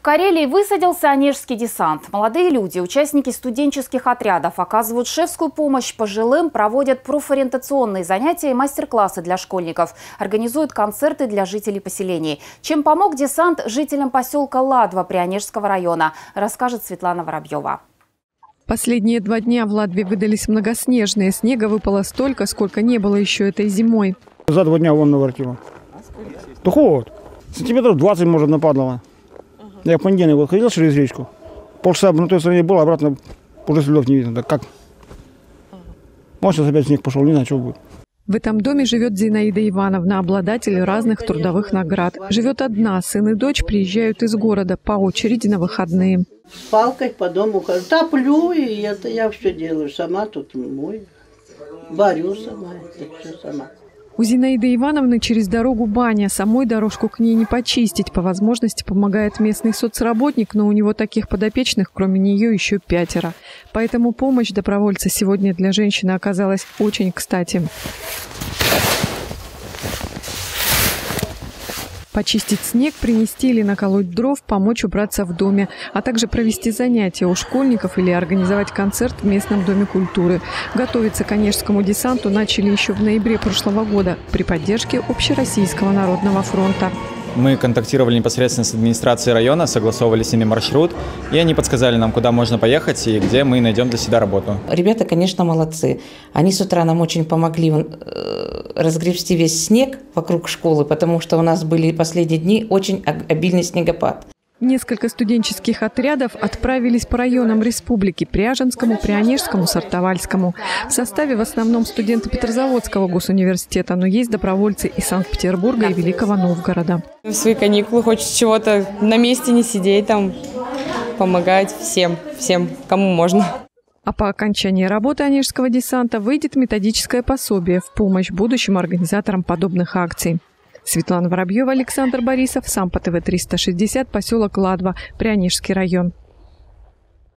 В Карелии высадился Онежский десант. Молодые люди, участники студенческих отрядов, оказывают шефскую помощь пожилым, проводят профориентационные занятия и мастер-классы для школьников, организуют концерты для жителей поселений. Чем помог десант жителям поселка Ладва Прионежского района, расскажет Светлана Воробьева. Последние два дня в Латвии выдались многоснежные. Снега выпало столько, сколько не было еще этой зимой. За два дня вон навартило. Да холод. Сантиметров 20, может, нападало. Я в понедельник вот ходил через речку. Полчаса на той стороне был, обратно уже следов не видно. Так как? Сейчас опять снег пошел, не знаю, что будет. В этом доме живет Зинаида Ивановна, обладатель разных трудовых наград. Живет одна, сын и дочь приезжают из города по очереди на выходные. Палкой по дому хожу, топлю, и это я все делаю сама, тут мой. Варю сама, это все сама. У Зинаиды Ивановны через дорогу баня. Самой дорожку к ней не почистить. По возможности помогает местный соцработник, но у него таких подопечных, кроме нее, еще пятеро. Поэтому помощь добровольца сегодня для женщины оказалась очень кстати. Почистить снег, принести или наколоть дров, помочь убраться в доме, а также провести занятия у школьников или организовать концерт в местном доме культуры. Готовиться к Онежскому десанту начали еще в ноябре прошлого года при поддержке Общероссийского народного фронта. Мы контактировали непосредственно с администрацией района, согласовывали с ними маршрут, и они подсказали нам, куда можно поехать и где мы найдем для себя работу. Ребята, конечно, молодцы. Они с утра нам очень помогли э, разгребсти весь снег вокруг школы, потому что у нас были последние дни очень обильный снегопад. Несколько студенческих отрядов отправились по районам республики – Пряженскому, Прионежскому, Сартовальскому. В составе в основном студенты Петрозаводского госуниверситета, но есть добровольцы из Санкт-Петербурга и Великого Новгорода. В свои каникулы хочется чего-то на месте не сидеть, там помогать всем, всем, кому можно. А по окончании работы Онежского десанта выйдет методическое пособие в помощь будущим организаторам подобных акций. Светлана Воробьева, Александр Борисов, сам по ТВ-360, поселок Ладва, Прянежский район.